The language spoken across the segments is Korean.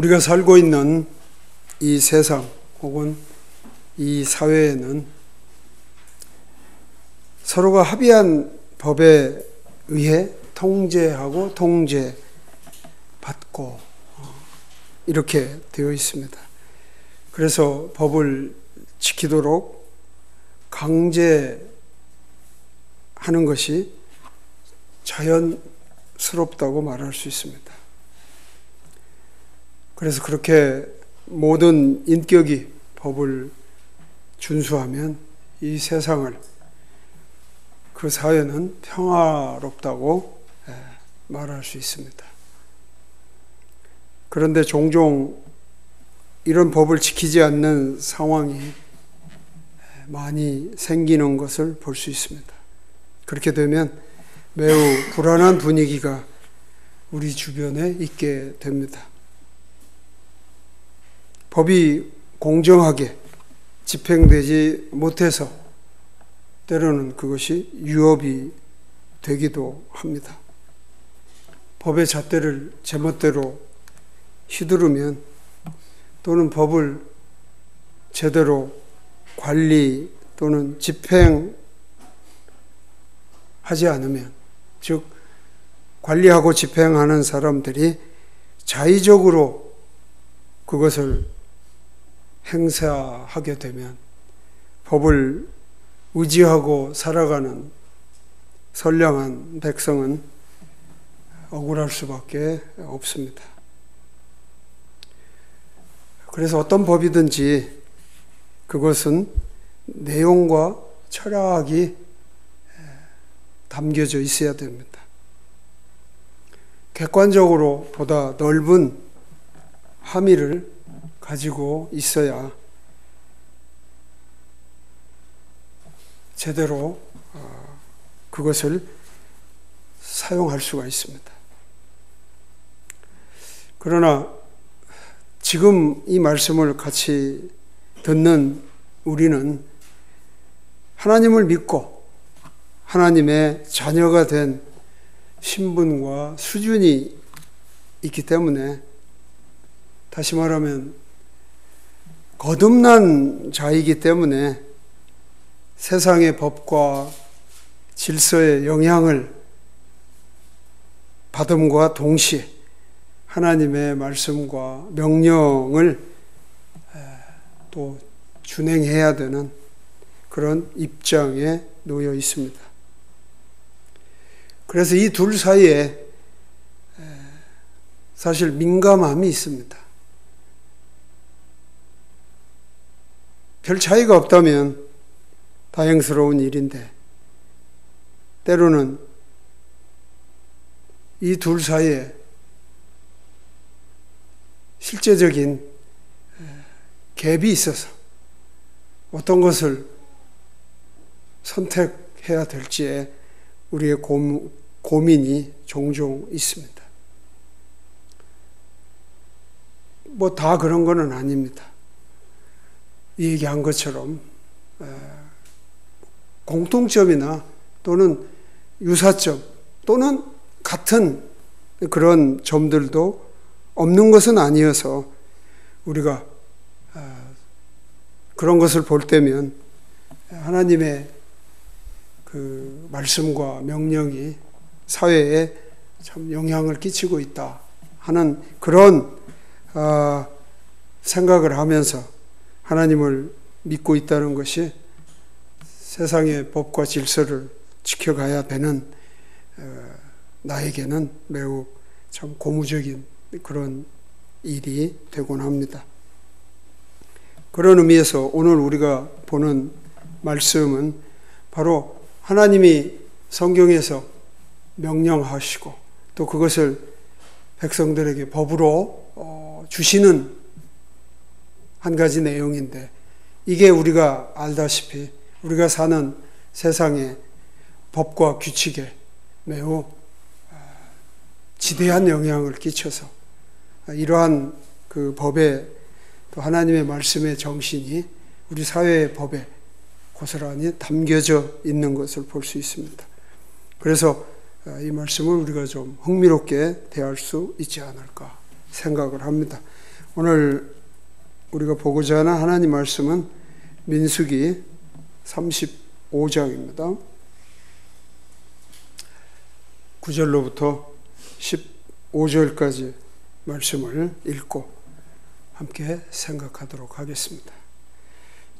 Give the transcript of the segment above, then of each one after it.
우리가 살고 있는 이 세상 혹은 이 사회에는 서로가 합의한 법에 의해 통제하고 통제 받고 어, 이렇게 되어 있습니다. 그래서 법을 지키도록 강제하는 것이 자연스럽다고 말할 수 있습니다. 그래서 그렇게 모든 인격이 법을 준수하면 이 세상을 그 사회는 평화롭다고 예, 말할 수 있습니다. 그런데 종종 이런 법을 지키지 않는 상황이 많이 생기는 것을 볼 수 있습니다. 그렇게 되면 매우 불안한 분위기가 우리 주변에 있게 됩니다. 법이 공정하게 집행되지 못해서 때로는 그것이 유업이 되기도 합니다. 법의 잣대를 제멋대로 휘두르면 또는 법을 제대로 관리 또는 집행하지 않으면 즉 관리하고 집행하는 사람들이 자의적으로 그것을 행사하게 되면 법을 의지하고 살아가는 선량한 백성은 억울할 수밖에 없습니다. 그래서 어떤 법이든지 그것은 내용과 철학이 담겨져 있어야 됩니다. 객관적으로 보다 넓은 함의를 가지고 있어야 제대로 어, 그것을 사용할 수가 있습니다. 그러나 지금 이 말씀을 같이 듣는 우리는 하나님을 믿고 하나님의 자녀가 된 신분과 수준이 있기 때문에 다시 말하면 거듭난 자이기 때문에 세상의 법과 질서의 영향을 받음과 동시에 하나님의 말씀과 명령을 또 준행해야 되는 그런 입장에 놓여 있습니다. 그래서 이 둘 사이에 사실 민감함이 있습니다. 별 차이가 없다면 다행스러운 일인데, 때로는 이 둘 사이에 실제적인 갭이 있어서 어떤 것을 선택해야 될지에 우리의 고, 고민이 종종 있습니다. 뭐 다 그런 거는 아닙니다. 얘기한 것처럼 공통점이나 또는 유사점 또는 같은 그런 점들도 없는 것은 아니어서 우리가 그런 것을 볼 때면 하나님의 그 말씀과 명령이 사회에 참 영향을 끼치고 있다 하는 그런 어, 생각을 하면서 하나님을 믿고 있다는 것이 세상의 법과 질서를 지켜가야 되는 어, 나에게는 매우 참 고무적인 그런 일이 되곤 합니다. 그런 의미에서 오늘 우리가 보는 말씀은 바로 하나님이 성경에서 명령하시고 또 그것을 백성들에게 법으로 어, 주시는 한 가지 내용인데 이게 우리가 알다시피 우리가 사는 세상의 법과 규칙에 매우 어, 지대한 영향을 끼쳐서 이러한 그 법의 또 하나님의 말씀의 정신이 우리 사회의 법에 고스란히 담겨져 있는 것을 볼 수 있습니다. 그래서 어, 이 말씀을 우리가 좀 흥미롭게 대할 수 있지 않을까 생각을 합니다. 오늘 우리가 보고자 하는 하나님 말씀은 민수기 35장입니다. 9절로부터 15절까지 말씀을 읽고 함께 생각하도록 하겠습니다.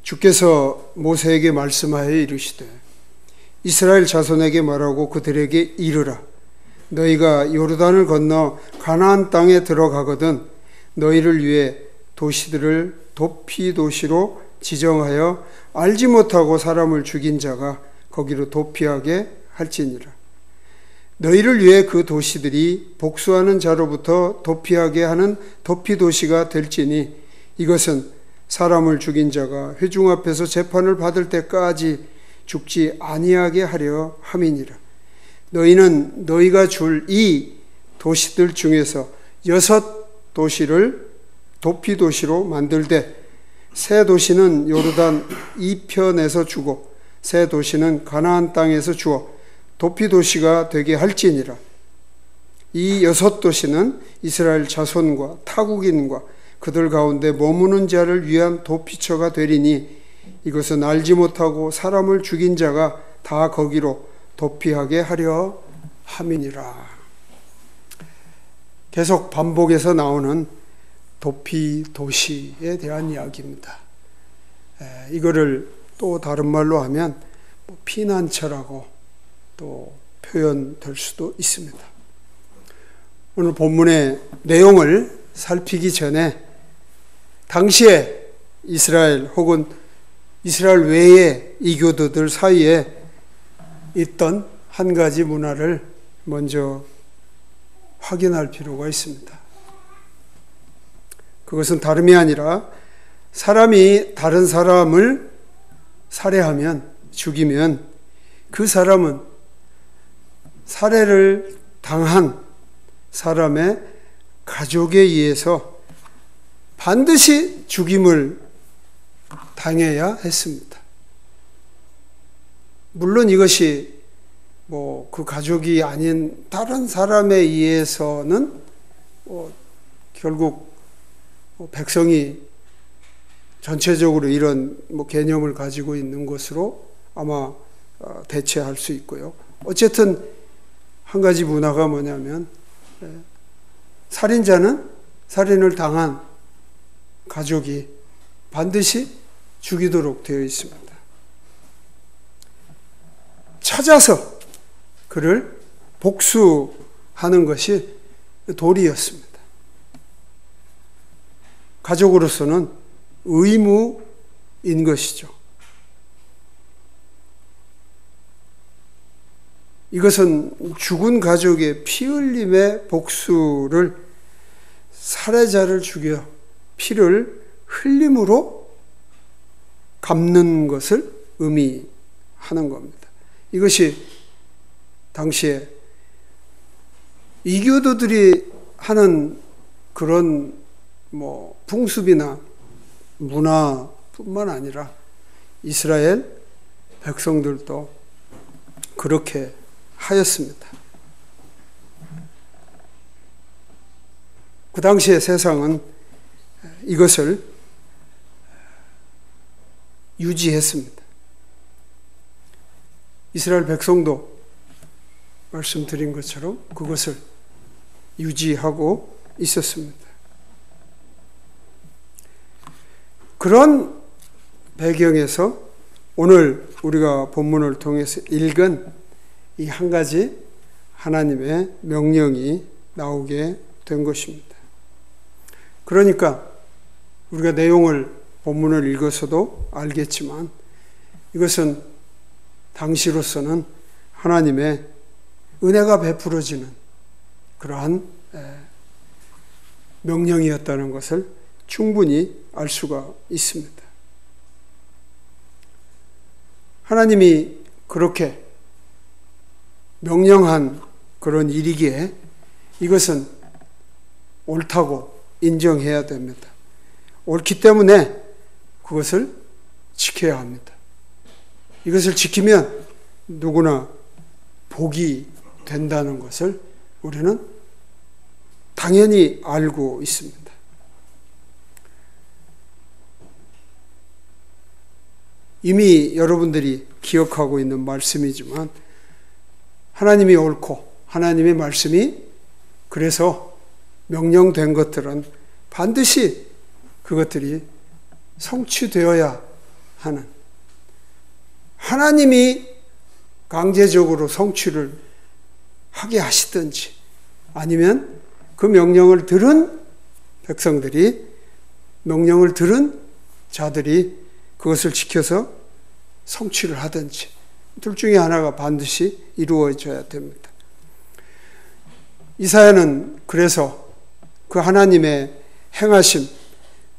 주께서 모세에게 말씀하여 이르시되 이스라엘 자손에게 말하고 그들에게 이르라 너희가 요르단을 건너 가나안 땅에 들어가거든 너희를 위해 도시들을 도피 도시로 지정하여 알지 못하고 사람을 죽인 자가 거기로 도피하게 할지니라 너희를 위해 그 도시들이 복수하는 자로부터 도피하게 하는 도피 도시가 될지니 이것은 사람을 죽인 자가 회중 앞에서 재판을 받을 때까지 죽지 아니하게 하려 함이니라. 너희는 너희가 줄 이 도시들 중에서 여섯 도시를 도피 도시로 만들되 세 도시는 요르단 이편에서 주고 세 도시는 가나안 땅에서 주어 도피 도시가 되게 할지니라. 이 여섯 도시는 이스라엘 자손과 타국인과 그들 가운데 머무는 자를 위한 도피처가 되리니 이것은 알지 못하고 사람을 죽인 자가 다 거기로 도피하게 하려 함이니라. 계속 반복해서 나오는 도피 도시에 대한 이야기입니다. 이거를 또 다른 말로 하면 뭐 피난처라고 또 표현될 수도 있습니다. 오늘 본문의 내용을 살피기 전에 당시에 이스라엘 혹은 이스라엘 외의 이교도들 사이에 있던 한 가지 문화를 먼저 확인할 필요가 있습니다. 그것은 다름이 아니라 사람이 다른 사람을 살해하면 죽이면 그 사람은 살해를 당한 사람의 가족에 의해서 반드시 죽임을 당해야 했습니다. 물론 이것이 뭐 그 가족이 아닌 다른 사람에 의해서는 뭐 결국 뭐 백성이 전체적으로 이런 뭐 개념을 가지고 있는 것으로 아마 어, 대체할 수 있고요. 어쨌든 한 가지 문화가 뭐냐면 예, 살인자는 살인을 당한 가족이 반드시 죽이도록 되어 있습니다. 찾아서 그를 복수하는 것이 도리였습니다. 가족으로서는 의무인 것이죠. 이것은 죽은 가족의 피 흘림의 복수를 살해자를 죽여 피를 흘림으로 갚는 것을 의미하는 겁니다. 이것이 당시에 이교도들이 하는 그런 뭐 풍습이나 문화뿐만 아니라 이스라엘 백성들도 그렇게 하였습니다. 그 당시의 세상은 이것을 유지했습니다. 이스라엘 백성도 말씀드린 것처럼 그것을 유지하고 있었습니다. 그런 배경에서 오늘 우리가 본문을 통해서 읽은 이 한 가지 하나님의 명령이 나오게 된 것입니다. 그러니까 우리가 내용을 본문을 읽어서도 알겠지만 이것은 당시로서는 하나님의 은혜가 베풀어지는 그러한 명령이었다는 것을 충분히 알 수가 있습니다. 하나님이 그렇게 명령한 그런 일이기에 이것은 옳다고 인정해야 됩니다. 옳기 때문에 그것을 지켜야 합니다. 이것을 지키면 누구나 복이 된다는 것을 우리는 당연히 알고 있습니다. 이미 여러분들이 기억하고 있는 말씀이지만 하나님이 옳고 하나님의 말씀이 그래서 명령된 것들은 반드시 그것들이 성취되어야 하는 하나님이 강제적으로 성취를 하게 하시든지 아니면 그 명령을 들은 백성들이 명령을 들은 자들이 그것을 지켜서 성취를 하든지 둘 중에 하나가 반드시 이루어져야 됩니다. 이사야는 그래서 그 하나님의 행하심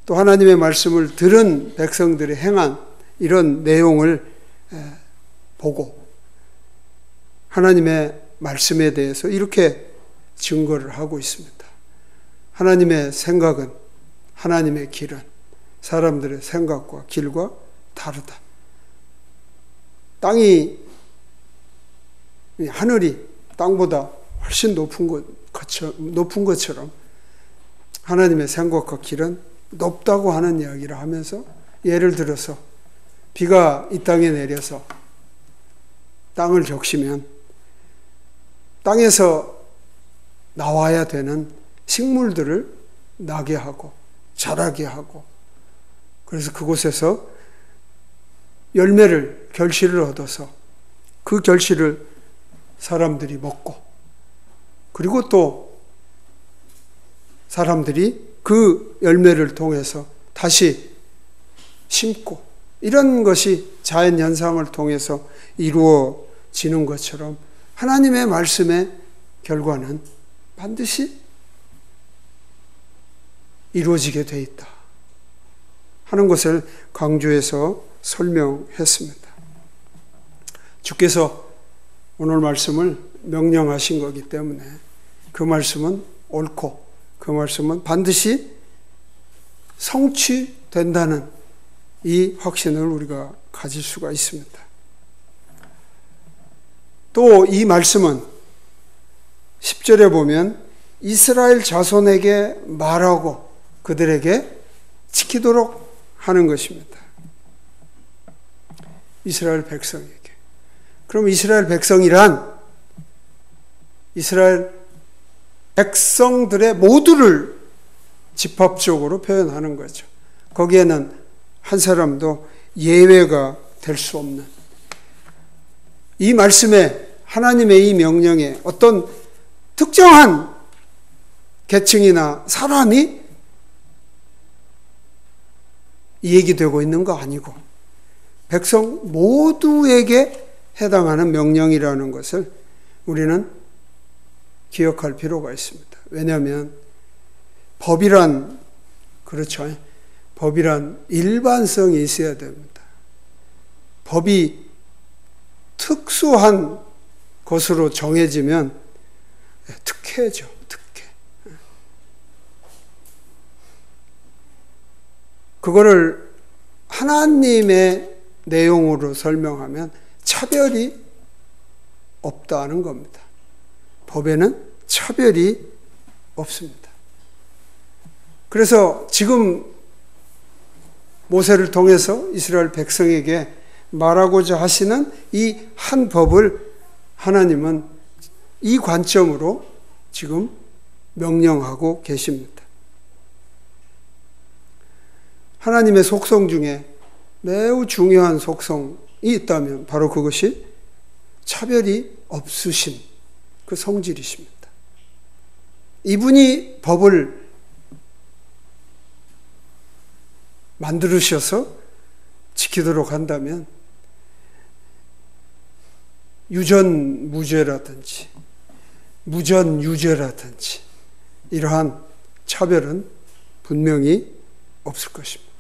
또 하나님의 말씀을 들은 백성들이 행한 이런 내용을 보고 하나님의 말씀에 대해서 이렇게 증거를 하고 있습니다. 하나님의 생각은 하나님의 길은 사람들의 생각과 길과 다르다. 땅이 하늘이 땅보다 훨씬 높은 것 높은 것처럼 하나님의 생각과 길은 높다고 하는 이야기를 하면서 예를 들어서 비가 이 땅에 내려서 땅을 적시면 땅에서 나와야 되는 식물들을 나게 하고 자라게 하고 그래서 그곳에서 열매를 결실을 얻어서 그 결실을 사람들이 먹고 그리고 또 사람들이 그 열매를 통해서 다시 심고 이런 것이 자연 현상을 통해서 이루어지는 것처럼 하나님의 말씀의 결과는 반드시 이루어지게 돼 있다 하는 것을 강조해서 설명했습니다. 주께서 오늘 말씀을 명령하신 거기 때문에 그 말씀은 옳고 그 말씀은 반드시 성취된다는 이 확신을 우리가 가질 수가 있습니다. 또 이 말씀은 10절에 보면 이스라엘 자손에게 말하고 그들에게 지키도록 하는 것입니다. 이스라엘 백성에게. 그럼 이스라엘 백성이란 이스라엘 백성들의 모두를 집합적으로 표현하는 거죠. 거기에는 한 사람도 예외가 될 수 없는 이 말씀에 하나님의 이 명령에 어떤 특정한 계층이나 사람이 얘기되고 있는 거 아니고 백성 모두에게 해당하는 명령이라는 것을 우리는 기억할 필요가 있습니다. 왜냐하면 법이란 그렇죠. 법이란 일반성이 있어야 됩니다. 법이 특수한 것으로 정해지면 특혜죠. 특혜. 그거를 하나님의 내용으로 설명하면 차별이 없다는 겁니다. 법에는 차별이 없습니다. 그래서 지금 모세를 통해서 이스라엘 백성에게 말하고자 하시는 이 한 법을 하나님은 이 관점으로 지금 명령하고 계십니다. 하나님의 속성 중에 매우 중요한 속성이 있다면 바로 그것이 차별이 없으신 그 성질이십니다. 이분이 법을 만들으셔서 지키도록 한다면 유전 무죄라든지 무전 유죄라든지 이러한 차별은 분명히 없을 것입니다.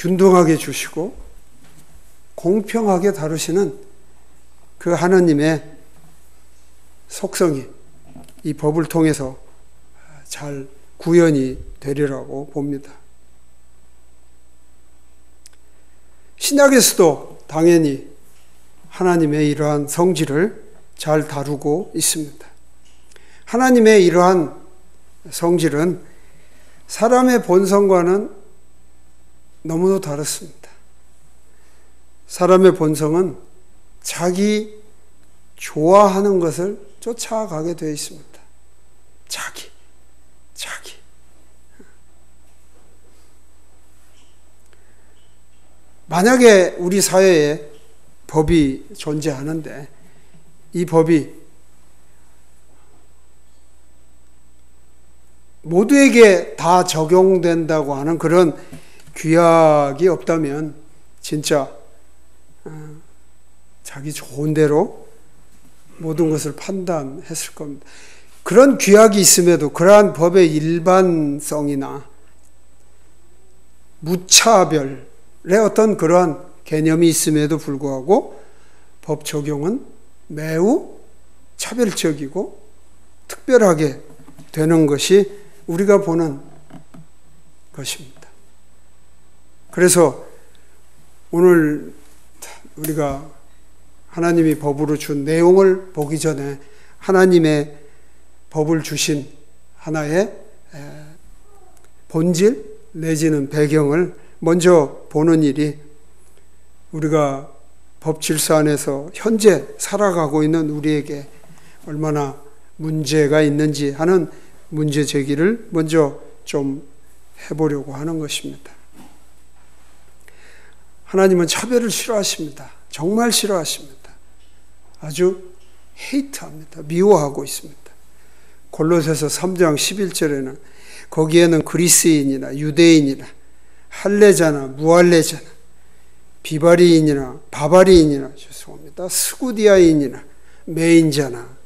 균등하게 주시고 공평하게 다루시는 그 하나님의 속성이 이 법을 통해서 잘 구현이 되리라고 봅니다. 신약에서도 당연히 하나님의 이러한 성질을 잘 다루고 있습니다. 하나님의 이러한 성질은 사람의 본성과는 너무도 다릅니다. 사람의 본성은 자기 좋아하는 것을 쫓아가게 되어 있습니다. 자기, 자기. 만약에 우리 사회에 법이 존재하는데 이 법이 모두에게 다 적용된다고 하는 그런 규약이 없다면 진짜 어, 자기 좋은 대로 모든 것을 판단했을 겁니다. 그런 규약이 있음에도 그러한 법의 일반성이나 무차별의 어떤 그러한 개념이 있음에도 불구하고 법 적용은 매우 차별적이고 특별하게 되는 것이 우리가 보는 것입니다. 그래서 오늘 우리가 하나님이 법으로 준 내용을 보기 전에 하나님의 법을 주신 하나의 본질 내지는 배경을 먼저 보는 일이 우리가 법 질서 안에서 현재 살아가고 있는 우리에게 얼마나 문제가 있는지 하는 문제 제기를 먼저 좀 해보려고 하는 것입니다. 하나님은 차별을 싫어하십니다. 정말 싫어하십니다. 아주 헤이트합니다. 미워하고 있습니다. 골로새서 3장 11절에는 거기에는 그리스인이나 유대인이나 할례자나 무할례자나 비바리인이나 바바리인이나 죄송합니다. 스구디아인이나 메인자나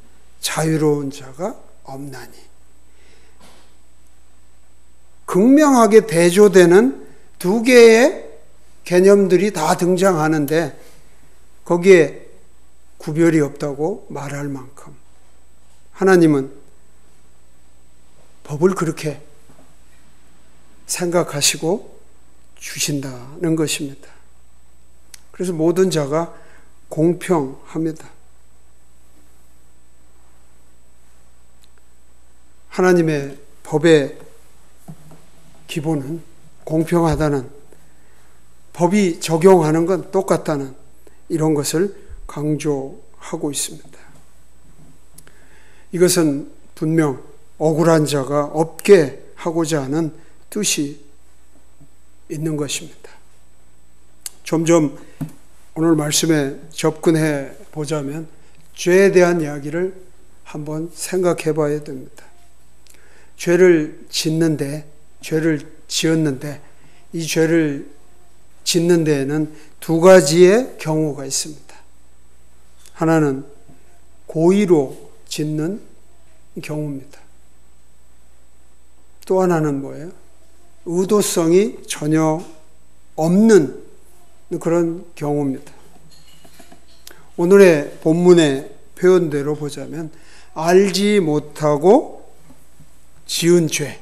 자유로운 자가 없나니 극명하게 대조되는 두 개의 개념들이 다 등장하는데 거기에 구별이 없다고 말할 만큼 하나님은 법을 그렇게 생각하시고 주신다는 것입니다. 그래서 모든 자가 공평합니다. 하나님의 법의 기본은 공평하다는 법이 적용하는 건 똑같다는 이런 것을 강조하고 있습니다. 이것은 분명 억울한 자가 없게 하고자 하는 뜻이 있는 것입니다. 점점 오늘 말씀에 접근해 보자면 죄에 대한 이야기를 한번 생각해 봐야 됩니다. 죄를 짓는데, 죄를 지었는데, 이 죄를 짓는 데에는 두 가지의 경우가 있습니다. 하나는 고의로 짓는 경우입니다. 또 하나는 뭐예요? 의도성이 전혀 없는 그런 경우입니다. 오늘의 본문의 표현대로 보자면 알지 못하고 지은 죄.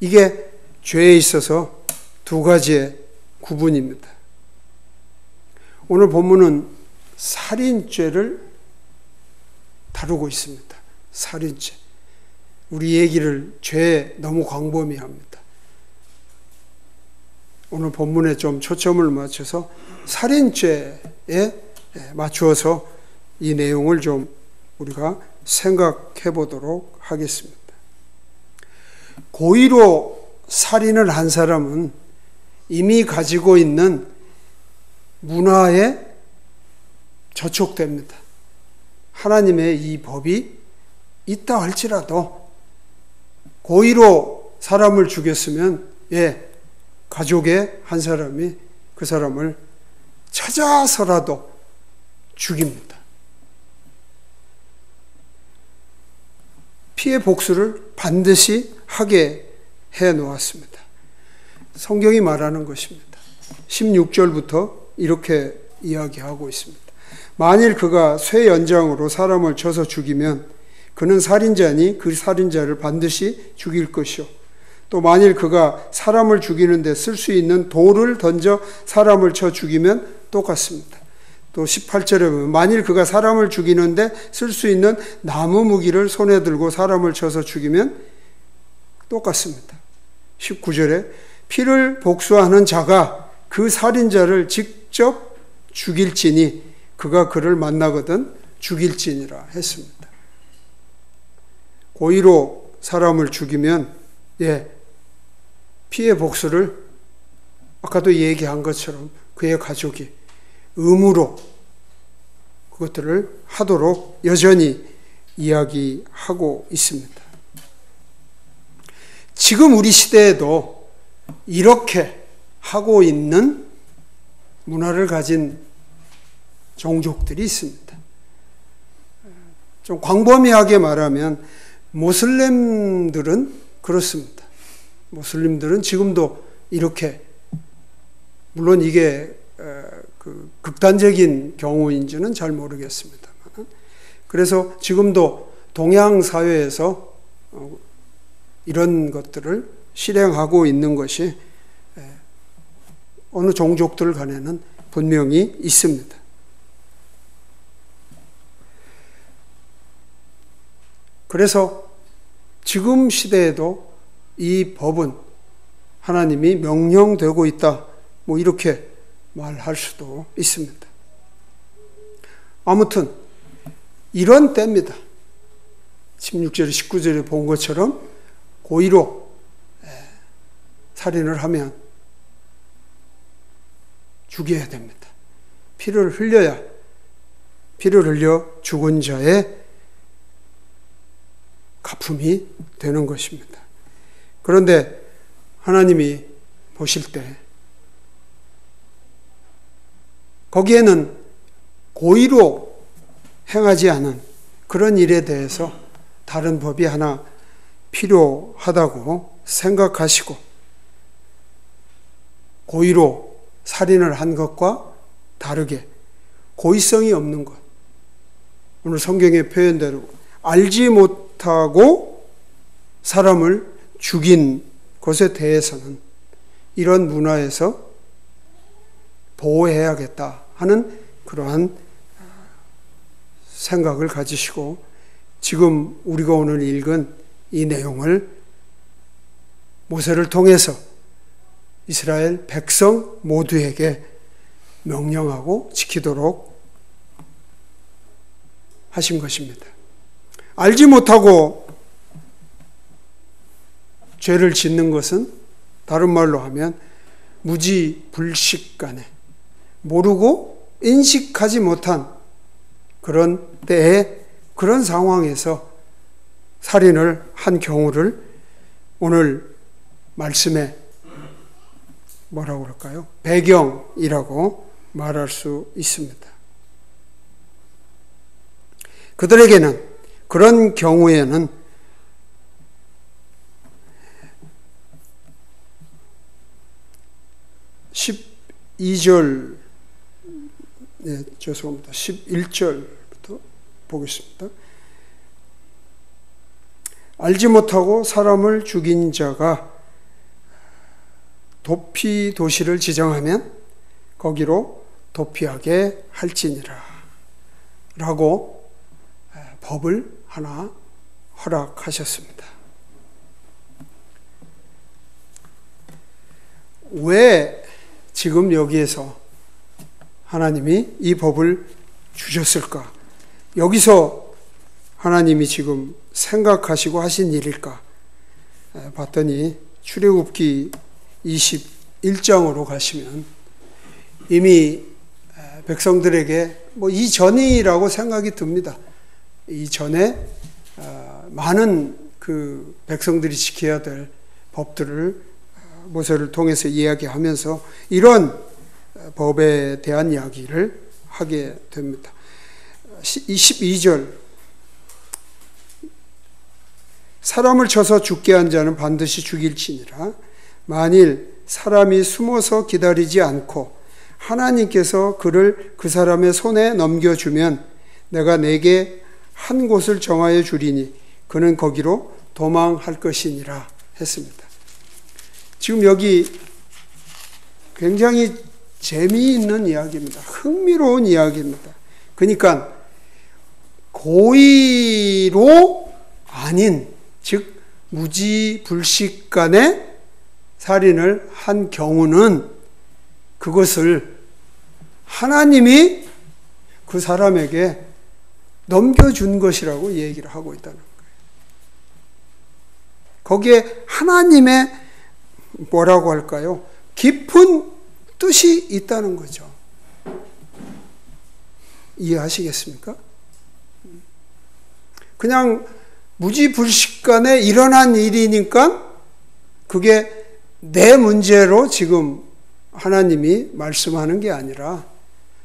이게 죄에 있어서 두 가지의 구분입니다. 오늘 본문은 살인죄를 다루고 있습니다. 살인죄. 우리 얘기를 죄에 너무 광범위 합니다. 오늘 본문에 좀 초점을 맞춰서 살인죄에 맞추어서 이 내용을 좀 우리가 생각해 보도록 하겠습니다. 고의로 살인을 한 사람은 이미 가지고 있는 문화에 저촉됩니다. 하나님의 이 법이 있다 할지라도 고의로 사람을 죽였으면 예, 가족의 한 사람이 그 사람을 찾아서라도 죽입니다. 피해 복수를 반드시 하게 해 놓았습니다. 성경이 말하는 것입니다. 16절부터 이렇게 이야기하고 있습니다. 만일 그가 쇠 연장으로 사람을 쳐서 죽이면 그는 살인자니 그 살인자를 반드시 죽일 것이요. 또 만일 그가 사람을 죽이는데 쓸 수 있는 돌을 던져 사람을 쳐 죽이면 똑같습니다. 또 18절에 보면 만일 그가 사람을 죽이는데 쓸 수 있는 나무 무기를 손에 들고 사람을 쳐서 죽이면 똑같습니다. 19절에 피를 복수하는 자가 그 살인자를 직접 죽일지니 그가 그를 만나거든 죽일지니라 했습니다. 고의로 사람을 죽이면 예 피해 복수를 아까도 얘기한 것처럼 그의 가족이 의무로 그것들을 하도록 여전히 이야기하고 있습니다. 지금 우리 시대에도 이렇게 하고 있는 문화를 가진 종족들이 있습니다. 좀 광범위하게 말하면 모슬렘들은 그렇습니다. 모슬림들은 지금도 이렇게 물론 이게 그 극단적인 경우인지는 잘 모르겠습니다만 그래서 지금도 동양 사회에서 어, 이런 것들을 실행하고 있는 것이 어느 종족들 간에는 분명히 있습니다. 그래서 지금 시대에도 이 법은 하나님이 명령되고 있다. 뭐 이렇게 말할 수도 있습니다. 아무튼 이런 때입니다. 16절, 19절에 본 것처럼 고의로 살인을 하면 죽여야 됩니다. 피를 흘려야 피를 흘려 죽은 자의 가품이 되는 것입니다. 그런데 하나님이 보실 때 거기에는 고의로 행하지 않은 그런 일에 대해서 다른 법이 하나 필요하다고 생각하시고 고의로 살인을 한 것과 다르게 고의성이 없는 것. 오늘 성경의 표현대로 알지 못하고 사람을 죽인 것에 대해서는 이런 문화에서 보호해야겠다 하는 그러한 생각을 가지시고 지금 우리가 오늘 읽은 이 내용을 모세를 통해서 이스라엘 백성 모두에게 명령하고 지키도록 하신 것입니다. 알지 못하고 죄를 짓는 것은 다른 말로 하면 무지불식간에 모르고 인식하지 못한 그런 때에 그런 상황에서 살인을 한 경우를 오늘 말씀에 뭐라고 그럴까요? 배경이라고 말할 수 있습니다. 그들에게는 그런 경우에는 (12절) 네, 죄송합니다. 11절부터 보겠습니다. 알지 못하고 사람을 죽인 자가 도피 도시를 지정하면 거기로 도피하게 할지니라. 라고 법을 하나 허락하셨습니다. 왜 지금 여기에서 하나님이 이 법을 주셨을까? 여기서 하나님이 지금 생각하시고 하신 일일까? 봤더니 출애굽기 21장으로 가시면 이미 백성들에게 뭐 이전이라고 생각이 듭니다. 이전에 어, 많은 그 백성들이 지켜야 될 법들을 어, 모세를 통해서 이야기하면서 이런 법에 대한 이야기를 하게 됩니다. 22절 사람을 쳐서 죽게 한 자는 반드시 죽일지니라 만일 사람이 숨어서 기다리지 않고 하나님께서 그를 그 사람의 손에 넘겨주면 내가 내게 한 곳을 정하여 주리니 그는 거기로 도망할 것이니라 했습니다. 지금 여기 굉장히 재미있는 이야기입니다. 흥미로운 이야기입니다. 그러니까 고의로 아닌 즉 무지불식간에 살인을 한 경우는 그것을 하나님이 그 사람에게 넘겨준 것이라고 얘기를 하고 있다는 거예요. 거기에 하나님의 뭐라고 할까요? 깊은 뜻이 있다는 거죠. 이해하시겠습니까? 그냥 무지불식간에 일어난 일이니까 그게 내 문제로 지금 하나님이 말씀하는 게 아니라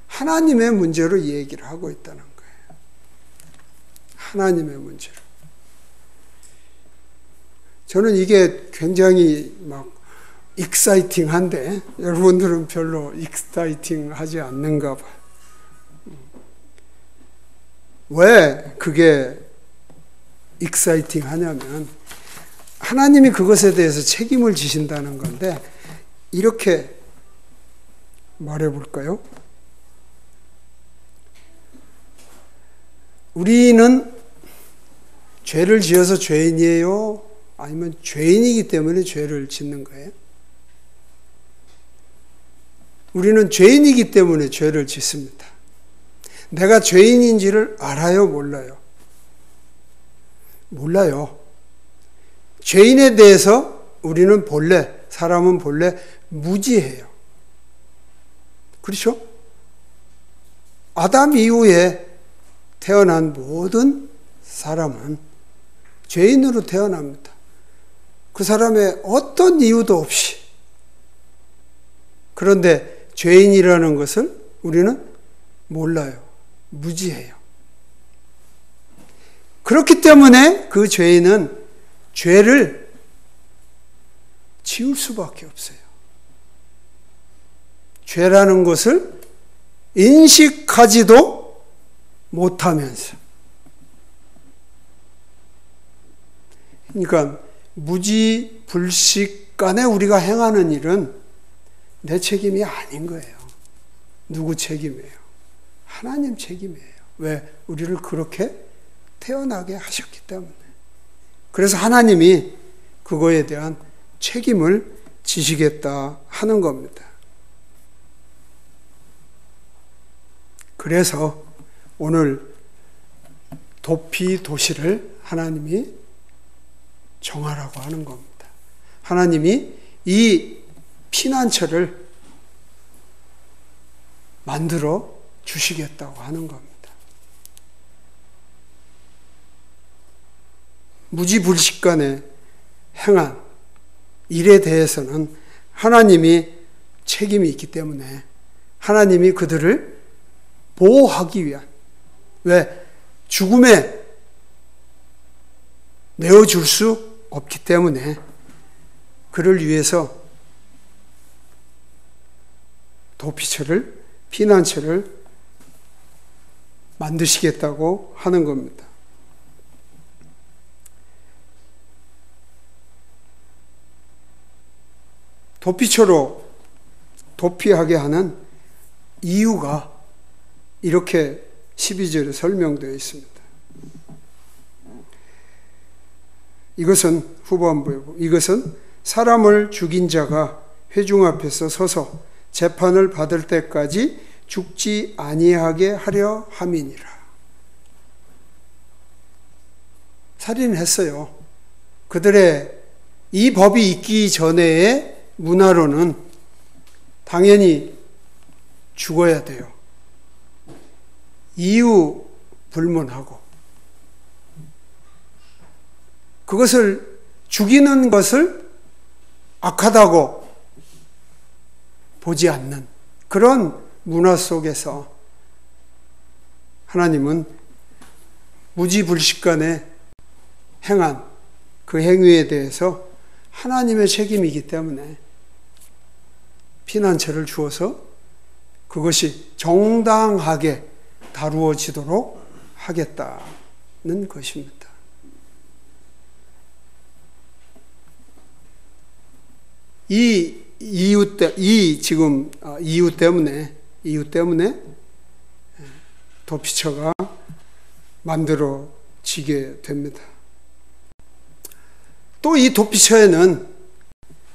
하나님의 문제로 얘기를 하고 있다는 거예요. 하나님의 문제로. 저는 이게 굉장히 막 exciting한데 여러분들은 별로 exciting하지 않는가 봐. 왜 그게 exciting 하냐면 하나님이 그것에 대해서 책임을 지신다는 건데 이렇게 말해 볼까요? 우리는 죄를 지어서 죄인이에요? 아니면 죄인이기 때문에 죄를 짓는 거예요? 우리는 죄인이기 때문에 죄를 짓습니다. 내가 죄인인지를 알아요, 몰라요? 몰라요. 죄인에 대해서 우리는 본래, 사람은 본래 무지해요. 그렇죠? 아담 이후에 태어난 모든 사람은 죄인으로 태어납니다. 그 사람의 어떤 이유도 없이. 그런데 죄인이라는 것을 우리는 몰라요. 무지해요. 그렇기 때문에 그 죄인은 죄를 지울 수밖에 없어요. 죄라는 것을 인식하지도 못하면서. 그러니까 무지 불식 간에 우리가 행하는 일은 내 책임이 아닌 거예요. 누구 책임이에요? 하나님 책임이에요. 왜? 우리를 그렇게 태어나게 하셨기 때문에. 그래서 하나님이 그거에 대한 책임을 지시겠다 하는 겁니다. 그래서 오늘 도피 도시를 하나님이 정하라고 하는 겁니다. 하나님이 이 피난처를 만들어 주시겠다고 하는 겁니다. 무지불식간에 행한 일에 대해서는 하나님이 책임이 있기 때문에 하나님이 그들을 보호하기 위한 왜 죽음에 내어줄 수 없기 때문에 그를 위해서 도피처를 피난처를 만드시겠다고 하는 겁니다. 도피처로 도피하게 하는 이유가 이렇게 12절에 설명되어 있습니다. 이것은 후반부에 이것은 사람을 죽인 자가 회중 앞에서 서서 재판을 받을 때까지 죽지 아니하게 하려 함이니라. 살인했어요. 그들의 이 법이 있기 전에의 문화로는 당연히 죽어야 돼요. 이유 불문하고. 그것을 죽이는 것을 악하다고 보지 않는 그런 문화 속에서 하나님은 무지불식간에 행한 그 행위에 대해서 하나님의 책임이기 때문에 피난처를 주어서 그것이 정당하게 다루어지도록 하겠다는 것입니다. 이 이유 때, 이 지금 아, 이유 때문에, 이유 때문에 도피처가 만들어지게 됩니다. 또 이 도피처에는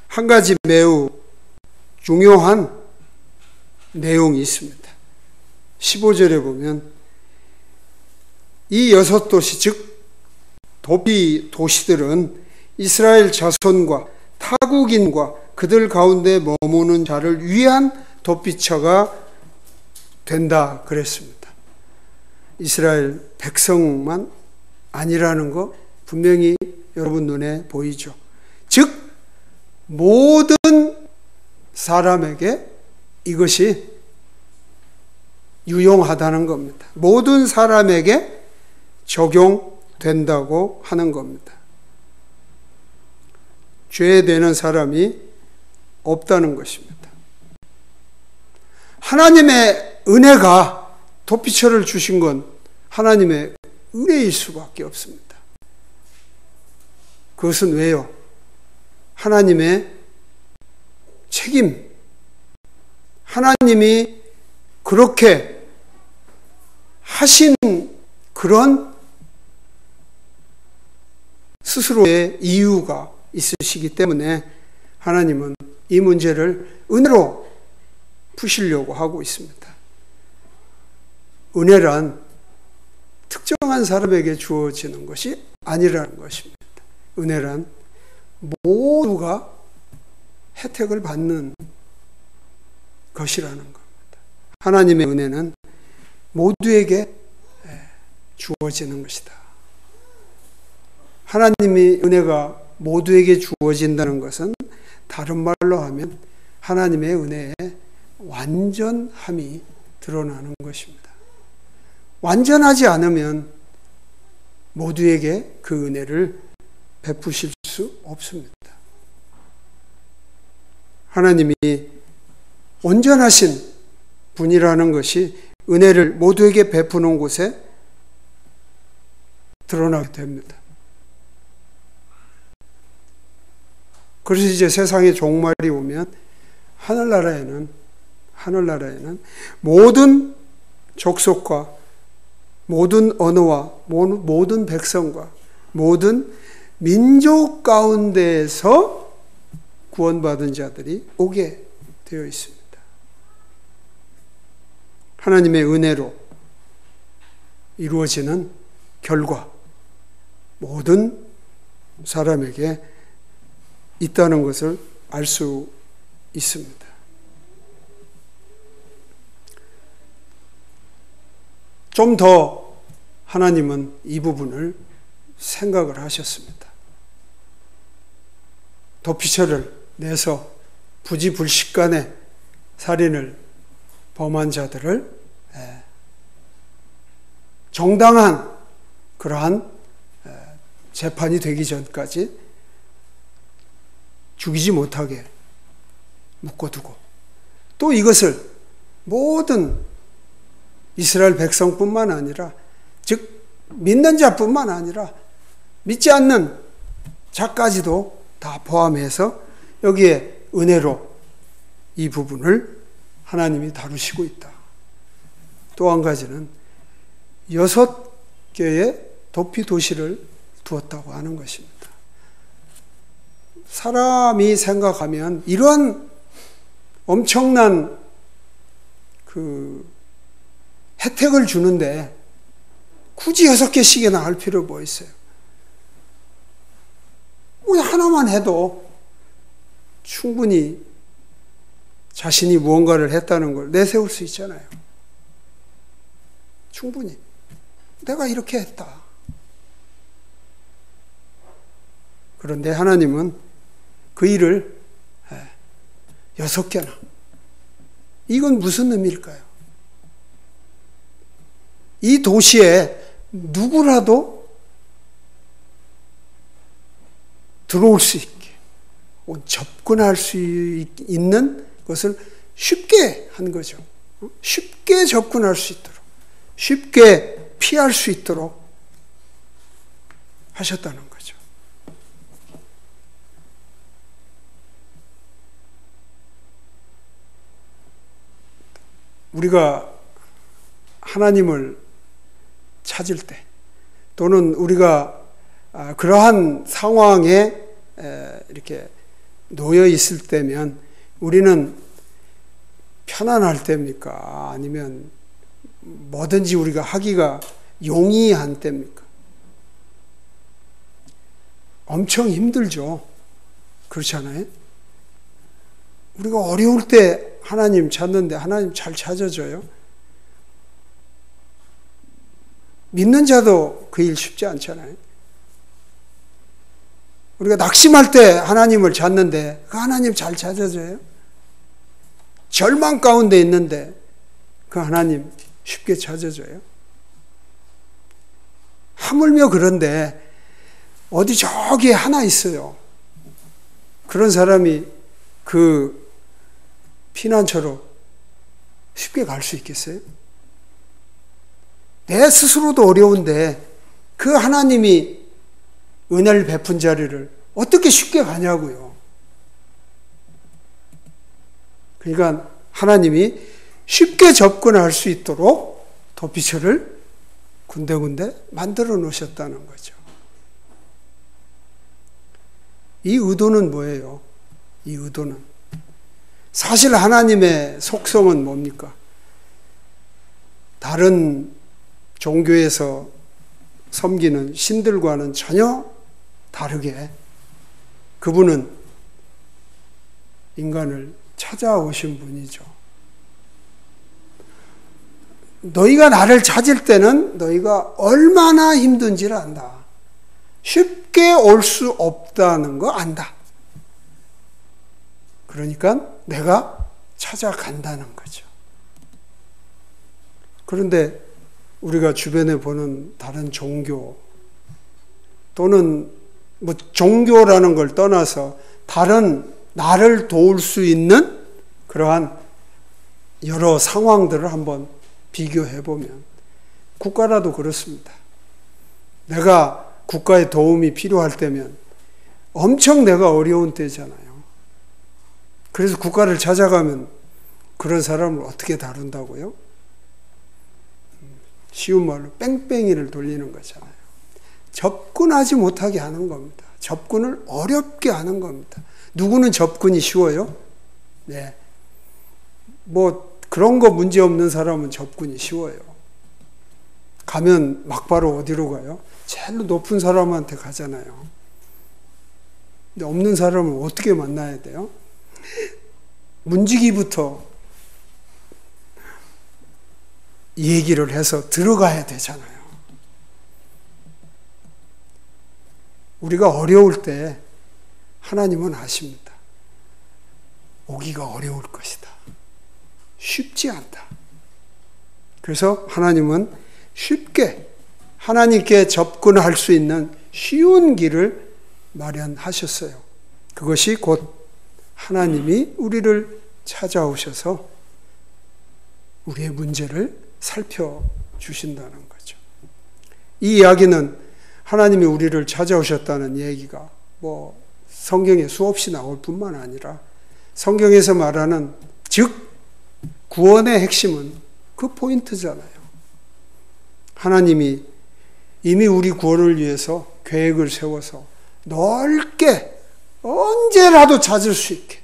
한 가지 매우 중요한 내용이 있습니다. 15절에 보면 이 여섯 도시 즉 도피 도시들은 이스라엘 자손과 타국인과 그들 가운데 머무는 자를 위한 도피처가 된다 그랬습니다. 이스라엘 백성만 아니라는 거 분명히 여러분 눈에 보이죠. 즉 모든 사람에게 이것이 유용하다는 겁니다. 모든 사람에게 적용된다고 하는 겁니다. 죄 되는 사람이 없다는 것입니다. 하나님의 은혜가 도피처를 주신 건 하나님의 은혜일 수밖에 없습니다. 그것은 왜요? 하나님의 책임. 하나님이 그렇게 하신 그런 스스로의 이유가 있으시기 때문에 하나님은 이 문제를 은혜로 푸시려고 하고 있습니다. 은혜란 특정한 사람에게 주어지는 것이 아니라는 것입니다. 은혜란 모두가 혜택을 받는 것이라는 겁니다. 하나님의 은혜는 모두에게 주어지는 것이다. 하나님의 은혜가 모두에게 주어진다는 것은 다른 말로 하면 하나님의 은혜의 완전함이 드러나는 것입니다. 완전하지 않으면 모두에게 그 은혜를 베푸실 수 없습니다. 하나님이 온전하신 분이라는 것이 은혜를 모두에게 베푸는 곳에 드러나게 됩니다. 그래서 이제 세상의 종말이 오면 하늘나라에는 하늘나라에는 모든 족속과 모든 언어와 모든 백성과 모든 민족 가운데에서 구원받은 자들이 오게 되어 있습니다. 하나님의 은혜로 이루어지는 결과 모든 사람에게 있다는 것을 알 수 있습니다. 좀 더 하나님은 이 부분을 생각을 하셨습니다. 도피처를 내서 부지불식간에 살인을 범한 자들을 예, 정당한 그러한 예, 재판이 되기 전까지 죽이지 못하게 묶어두고 또 이것을 모든 이스라엘 백성뿐만 아니라 즉 믿는 자뿐만 아니라 믿지 않는 자까지도 다 포함해서 여기에 은혜로 이 부분을 하나님이 다루시고 있다. 또 한 가지는 여섯 개의 도피 도시를 두었다고 하는 것입니다. 사람이 생각하면 이런 엄청난 그 혜택을 주는데 굳이 여섯 개씩이나 할 필요 뭐 있어요? 뭐 하나만 해도 충분히 자신이 무언가를 했다는 걸 내세울 수 있잖아요. 충분히. 내가 이렇게 했다. 그런데 하나님은 그 일을 예, 여섯 개나. 이건 무슨 의미일까요? 이 도시에 누구라도 들어올 수 있게, 접근할 수 있는 것을 쉽게 한 거죠. 쉽게 접근할 수 있도록, 쉽게 피할 수 있도록 하셨다는 거예요. 우리가 하나님을 찾을 때 또는 우리가 아, 그러한 상황에 이렇게 놓여 있을 때면 우리는 편안할 때입니까? 아니면 뭐든지 우리가 하기가 용이한 때입니까? 엄청 힘들죠. 그렇지 않아요? 우리가 어려울 때 하나님 찾는데 하나님 잘 찾아줘요. 믿는 자도 그 일 쉽지 않잖아요. 우리가 낙심할 때 하나님을 찾는데 그 하나님 잘 찾아줘요. 절망 가운데 있는데 그 하나님 쉽게 찾아줘요. 하물며 그런데 어디 저기 하나 있어요. 그런 사람이 그 피난처로 쉽게 갈 수 있겠어요? 내 스스로도 어려운데 그 하나님이 은혜를 베푼 자리를 어떻게 쉽게 가냐고요. 그러니까 하나님이 쉽게 접근할 수 있도록 도피처를 군데군데 만들어 놓으셨다는 거죠. 이 의도는 뭐예요? 이 의도는 사실 하나님의 속성은 뭡니까? 다른 종교에서 섬기는 신들과는 전혀 다르게 그분은 인간을 찾아오신 분이죠. 너희가 나를 찾을 때는 너희가 얼마나 힘든지를 안다. 쉽게 올 수 없다는 거 안다. 그러니까 내가 찾아간다는 거죠. 그런데 우리가 주변에 보는 다른 종교 또는 뭐 종교라는 걸 떠나서 다른 나를 도울 수 있는 그러한 여러 상황들을 한번 비교해 보면 국가라도 그렇습니다. 내가 국가의 도움이 필요할 때면 엄청 내가 어려운 때잖아요. 그래서 국가를 찾아가면 그런 사람을 어떻게 다룬다고요? 쉬운 말로 뺑뺑이를 돌리는 거잖아요. 접근하지 못하게 하는 겁니다. 접근을 어렵게 하는 겁니다. 누구는 접근이 쉬워요? 네. 뭐 그런 거 문제 없는 사람은 접근이 쉬워요. 가면 막바로 어디로 가요? 제일 높은 사람한테 가잖아요. 근데 없는 사람은 어떻게 만나야 돼요? 문지기부터 얘기를 해서 들어가야 되잖아요. 우리가 어려울 때 하나님은 아십니다. 오기가 어려울 것이다. 쉽지 않다. 그래서 하나님은 쉽게 하나님께 접근할 수 있는 쉬운 길을 마련하셨어요. 그것이 곧 하나님이 우리를 찾아오셔서 우리의 문제를 살펴주신다는 거죠. 이 이야기는 하나님이 우리를 찾아오셨다는 얘기가 뭐 성경에 수없이 나올 뿐만 아니라 성경에서 말하는 즉 구원의 핵심은 그 포인트잖아요. 하나님이 이미 우리 구원을 위해서 계획을 세워서 넓게 언제라도 찾을 수 있게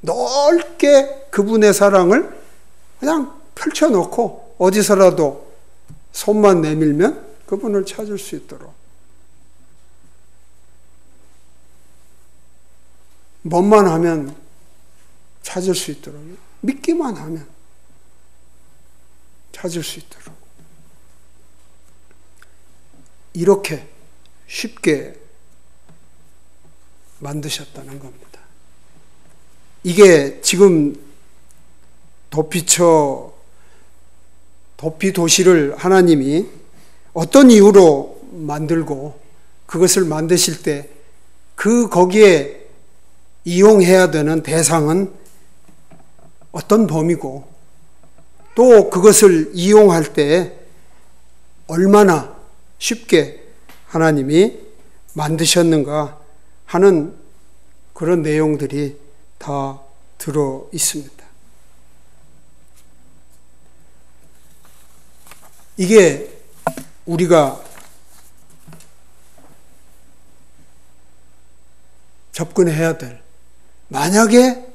넓게 그분의 사랑을 그냥 펼쳐놓고 어디서라도 손만 내밀면 그분을 찾을 수 있도록 뭔만 하면 찾을 수 있도록 믿기만 하면 찾을 수 있도록 이렇게 쉽게 만드셨다는 겁니다. 이게 지금 도피처 도피 도시를 하나님이 어떤 이유로 만들고 그것을 만드실 때 그 거기에 이용해야 되는 대상은 어떤 범위고 또 그것을 이용할 때 얼마나 쉽게 하나님이 만드셨는가 하는 그런 내용들이 다 들어 있습니다. 이게 우리가 접근해야 될 만약에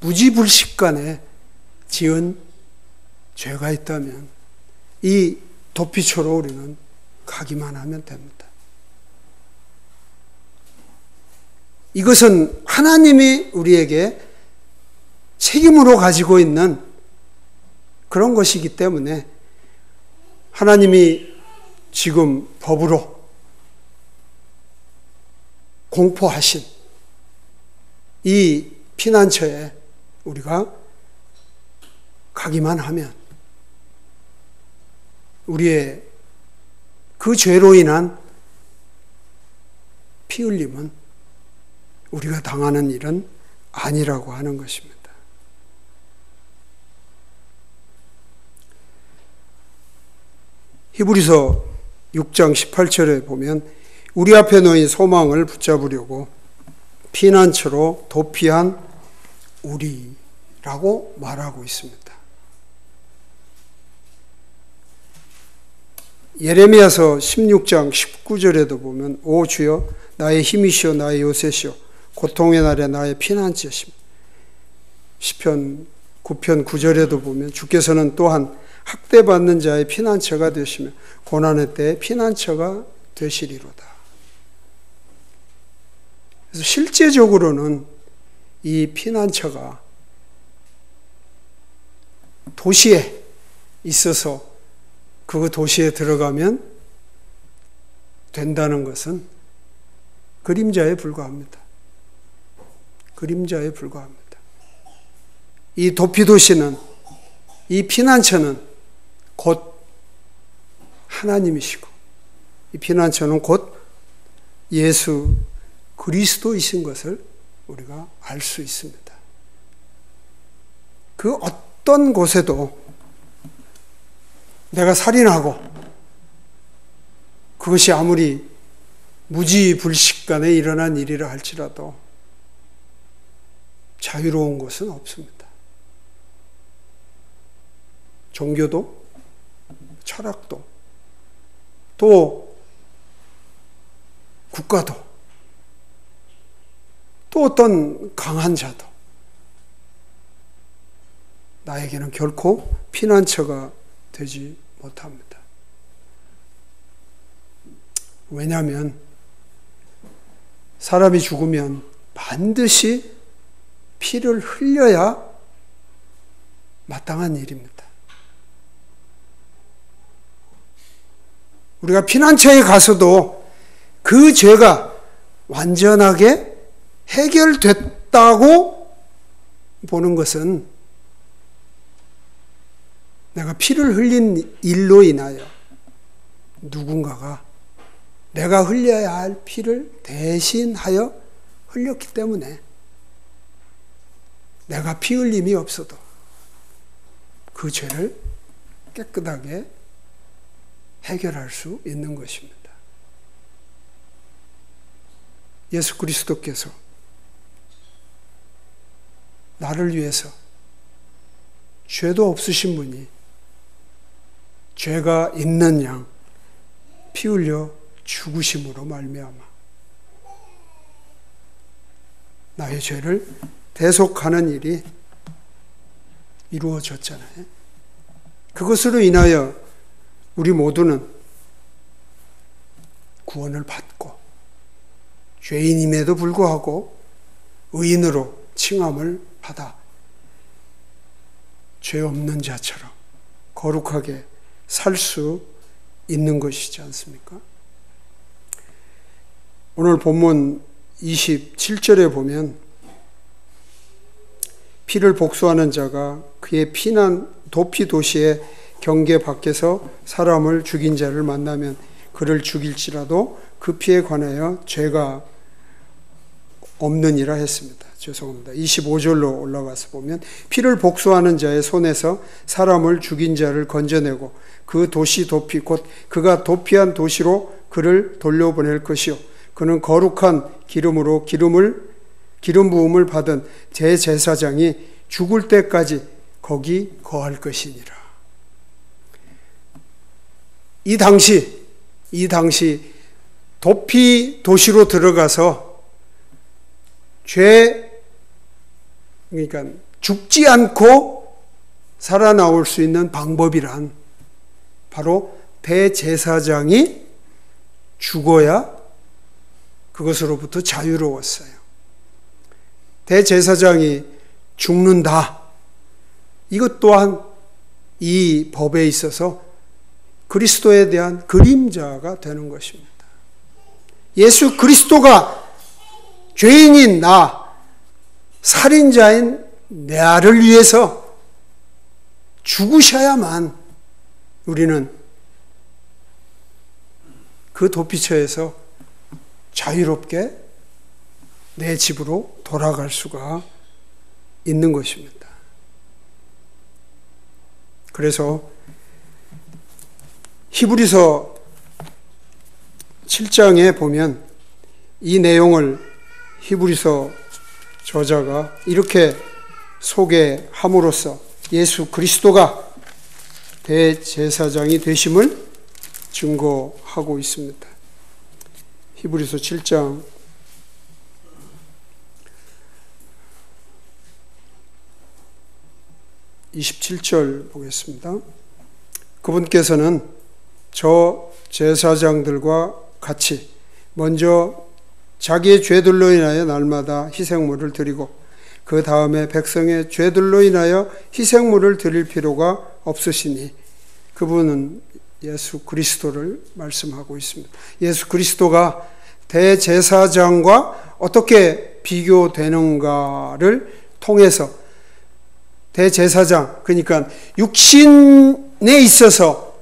무지불식간에 지은 죄가 있다면 이 도피처로 우리는 가기만 하면 됩니다. 이것은 하나님이 우리에게 책임으로 가지고 있는 그런 것이기 때문에 하나님이 지금 법으로 공포하신 이 피난처에 우리가 가기만 하면 우리의 그 죄로 인한 피 흘림은 우리가 당하는 일은 아니라고 하는 것입니다. 히브리서 6장 18절에 보면 우리 앞에 놓인 소망을 붙잡으려고 피난처로 도피한 우리라고 말하고 있습니다. 예레미야서 16장 19절에도 보면 오 주여 나의 힘이시오 나의 요새시오 고통의 날에 나의 피난처심 시편 9편 9절에도 보면 주께서는 또한 학대받는 자의 피난처가 되시며 고난의 때에 피난처가 되시리로다. 그래서 실제적으로는 이 피난처가 도시에 있어서 그 도시에 들어가면 된다는 것은 그림자에 불과합니다. 그림자에 불과합니다. 이 도피도시는, 이 피난처는 곧 하나님이시고, 이 피난처는 곧 예수 그리스도이신 것을 우리가 알 수 있습니다. 그 어떤 곳에도 내가 살인하고 그것이 아무리 무지불식간에 일어난 일이라 할지라도 자유로운 것은 없습니다. 종교도 철학도 또 국가도 또 어떤 강한 자도 나에게는 결코 피난처가 되지 못합니다. 왜냐하면 사람이 죽으면 반드시 피를 흘려야 마땅한 일입니다. 우리가 피난처에 가서도 그 죄가 완전하게 해결됐다고 보는 것은 내가 피를 흘린 일로 인하여 누군가가 내가 흘려야 할 피를 대신하여 흘렸기 때문에 내가 피 흘림이 없어도 그 죄를 깨끗하게 해결할 수 있는 것입니다. 예수 그리스도께서 나를 위해서 죄도 없으신 분이 죄가 있는 양 피 흘려 죽으심으로 말미암아 나의 죄를 대속하는 일이 이루어졌잖아요. 그것으로 인하여 우리 모두는 구원을 받고 죄인임에도 불구하고 의인으로 칭함을 받아 죄 없는 자처럼 거룩하게 살 수 있는 것이지 않습니까? 오늘 본문 27절에 보면 피를 복수하는 자가 그의 피난 도피 도시의 경계 밖에서 사람을 죽인 자를 만나면 그를 죽일지라도 그 피에 관하여 죄가 없느니라 했습니다. 죄송합니다. 25절로 올라가서 보면 피를 복수하는 자의 손에서 사람을 죽인 자를 건져내고 그 도시 도피 곧 그가 도피한 도시로 그를 돌려보낼 것이요 그는 거룩한 기름으로 기름을 기름 부음을 받은 제 제사장이 죽을 때까지 거기 거할 것이니라. 이 당시 이 당시 도피 도시로 들어가서 죄, 그러니까 죽지 않고 살아나올 수 있는 방법이란 바로 대제사장이 죽어야 그것으로부터 자유로웠어요. 대제사장이 죽는다. 이것 또한 이 법에 있어서 그리스도에 대한 그림자가 되는 것입니다. 예수 그리스도가 죄인인 나, 살인자인 나를 위해서 죽으셔야만 우리는 그 도피처에서 자유롭게 내 집으로 돌아갈 수가 있는 것입니다. 그래서 히브리서 7장에 보면 이 내용을 히브리서 저자가 이렇게 소개함으로써 예수 그리스도가 대제사장이 되심을 증거하고 있습니다. 히브리서 7장 27절 보겠습니다. 그분께서는 저 제사장들과 같이 먼저 자기의 죄들로 인하여 날마다 희생물을 드리고 그 다음에 백성의 죄들로 인하여 희생물을 드릴 필요가 없으시니 그분은 예수 그리스도를 말씀하고 있습니다. 예수 그리스도가 대제사장과 어떻게 비교되는가를 통해서 대제사장, 그러니까 육신에 있어서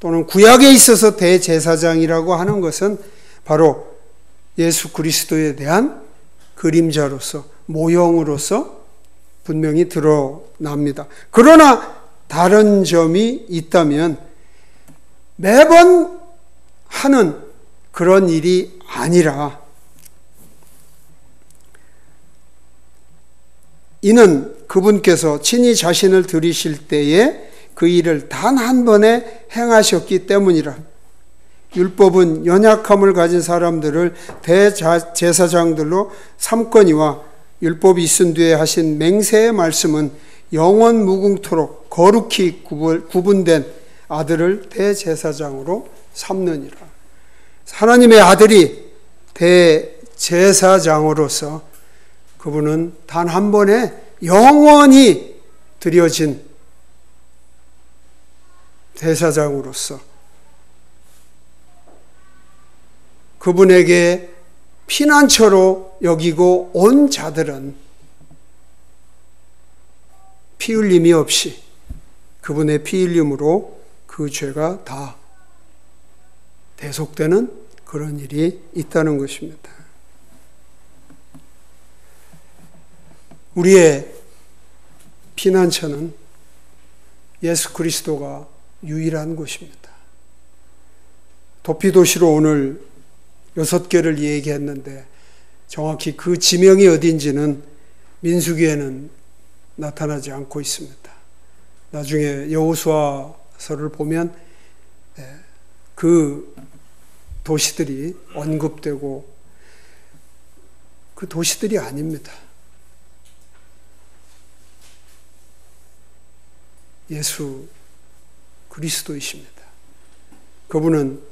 또는 구약에 있어서 대제사장이라고 하는 것은 바로 예수 그리스도에 대한 그림자로서, 모형으로서 분명히 드러납니다. 그러나 다른 점이 있다면 매번 하는 그런 일이 아니라 이는 그분께서 친히 자신을 들이실 때에 그 일을 단 한 번에 행하셨기 때문이라. 율법은 연약함을 가진 사람들을 대제사장들로 삼거니와 율법이 있은 뒤에 하신 맹세의 말씀은 영원 무궁토록 거룩히 구분된 아들을 대제사장으로 삼느니라. 하나님의 아들이 대제사장으로서 그분은 단 한 번에 영원히 드려진 대사장으로서 그분에게 피난처로 여기고 온 자들은 피 흘림이 없이 그분의 피 흘림으로 그 죄가 다 대속되는 그런 일이 있다는 것입니다. 우리의 피난처는 예수 그리스도가 유일한 곳입니다. 도피도시로 오늘 여섯 개를 얘기했는데 정확히 그 지명이 어딘지는 민수기에는 나타나지 않고 있습니다. 나중에 여호수아서를 보면 예, 그 도시들이 언급되고 그 도시들이 아닙니다. 예수 그리스도이십니다. 그분은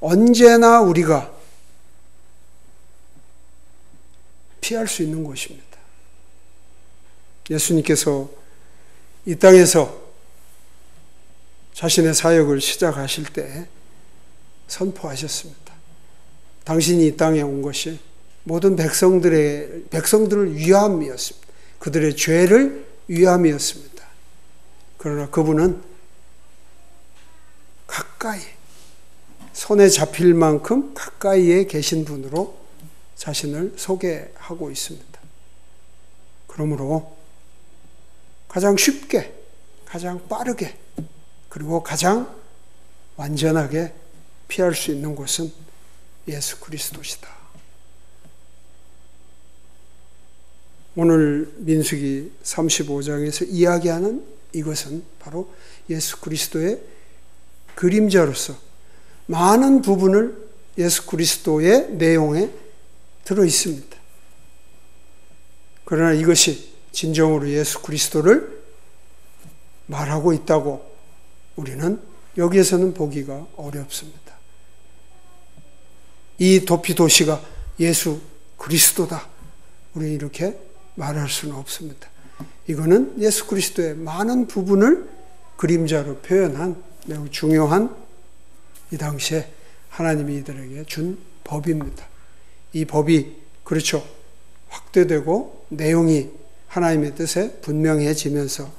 언제나 우리가 피할 수 있는 곳입니다. 예수님께서 이 땅에서 자신의 사역을 시작하실 때 선포하셨습니다. 당신이 이 땅에 온 것이 모든 백성들의 백성들을 위함이었습니다. 그들의 죄를 위함이었습니다. 그러나 그분은 가까이, 손에 잡힐 만큼 가까이에 계신 분으로 자신을 소개하고 있습니다. 그러므로 가장 쉽게, 가장 빠르게, 그리고 가장 완전하게 피할 수 있는 곳은 예수 그리스도시다. 오늘 민수기 35장에서 이야기하는 이것은 바로 예수 그리스도의 그림자로서 많은 부분을 예수 그리스도의 내용에 들어 있습니다. 그러나 이것이 진정으로 예수 그리스도를 말하고 있다고 우리는 여기에서는 보기가 어렵습니다. 이 도피 도시가 예수 그리스도다. 우리 이렇게 말할 수는 없습니다. 이거는 예수 그리스도의 많은 부분을 그림자로 표현한 매우 중요한 이 당시에 하나님이 이들에게 준 법입니다. 이 법이 그렇죠. 확대되고 내용이 하나님의 뜻에 분명해지면서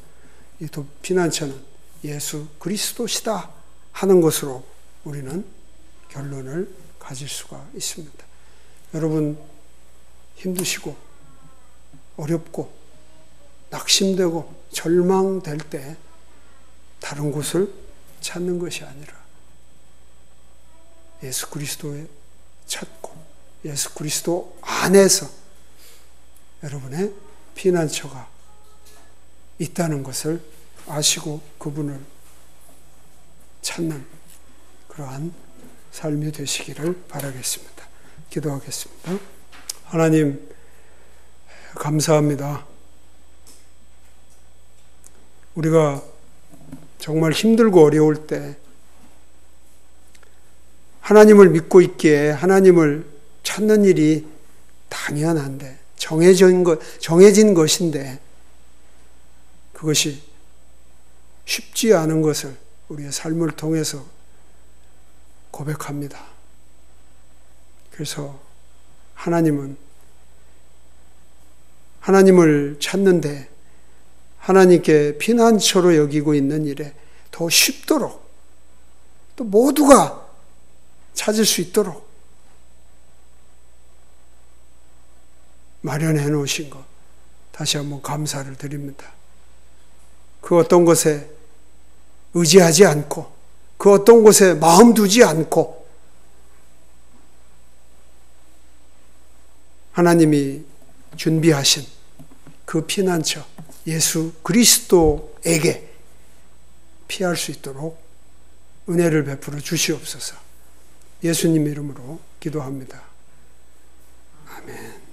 이 피난처는 예수 그리스도시다 하는 것으로 우리는 결론을 가질 수가 있습니다. 여러분 힘드시고 어렵고 낙심되고 절망될 때 다른 곳을 찾는 것이 아니라 예수 그리스도에 찾고 예수 그리스도 안에서 여러분의 피난처가 있다는 것을 아시고 그분을 찾는 그러한 삶이 되시기를 바라겠습니다. 기도하겠습니다. 하나님, 감사합니다. 우리가 정말 힘들고 어려울 때 하나님을 믿고 있기에 하나님을 찾는 일이 당연한데 정해진 것 정해진 것인데 그것이 쉽지 않은 것을 우리의 삶을 통해서 고백합니다. 그래서 하나님은 하나님을 찾는데 하나님께 피난처로 여기고 있는 일에 더 쉽도록 또 모두가 찾을 수 있도록 마련해 놓으신 것 다시 한번 감사를 드립니다. 그 어떤 것에 의지하지 않고 그 어떤 곳에 마음 두지 않고 하나님이 준비하신 그 피난처 예수 그리스도에게 피할 수 있도록 은혜를 베풀어 주시옵소서. 예수님 이름으로 기도합니다. 아멘.